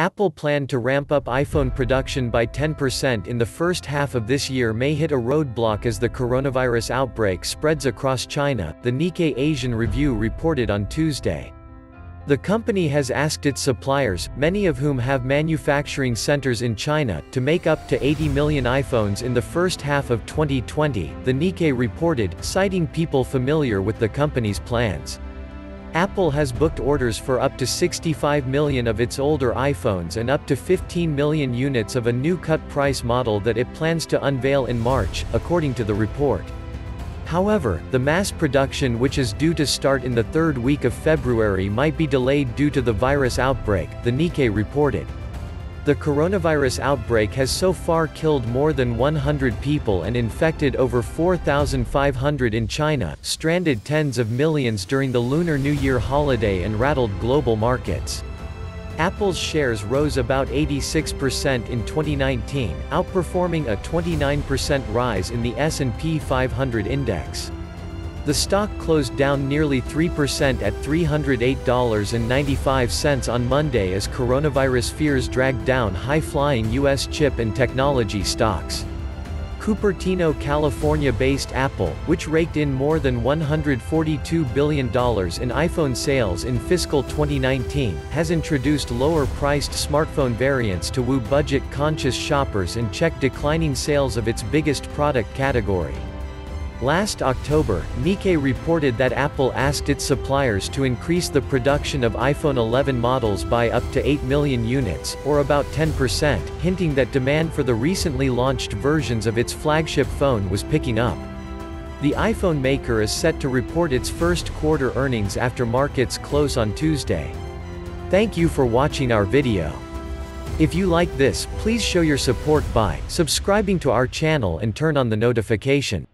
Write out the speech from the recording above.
Apple planned to ramp up iPhone production by 10% in the first half of this year may hit a roadblock as the coronavirus outbreak spreads across China, the Nikkei Asian Review reported on Tuesday. The company has asked its suppliers, many of whom have manufacturing centers in China, to make up to 80 million iPhones in the first half of 2020, the Nikkei reported, citing people familiar with the company's plans. Apple has booked orders for up to 65 million of its older iPhones and up to 15 million units of a new cut-price model that it plans to unveil in March, according to the report. However, the mass production which is due to start in the third week of February might be delayed due to the virus outbreak, the Nikkei reported. The coronavirus outbreak has so far killed more than 100 people and infected over 4,500 in China, stranded tens of millions during the Lunar New Year holiday and rattled global markets. Apple's shares rose about 86% in 2019, outperforming a 29% rise in the S&P 500 index. The stock closed down nearly 3% at $308.95 on Monday as coronavirus fears dragged down high-flying U.S. chip and technology stocks. Cupertino, California-based Apple, which raked in more than $142 billion in iPhone sales in fiscal 2019, has introduced lower-priced smartphone variants to woo budget-conscious shoppers and check declining sales of its biggest product category. Last October, Nikkei reported that Apple asked its suppliers to increase the production of iPhone 11 models by up to 8 million units, or about 10%, hinting that demand for the recently launched versions of its flagship phone was picking up. The iPhone maker is set to report its first quarter earnings after markets close on Tuesday. Thank you for watching our video. If you like this, please show your support by subscribing to our channel and turn on the notification.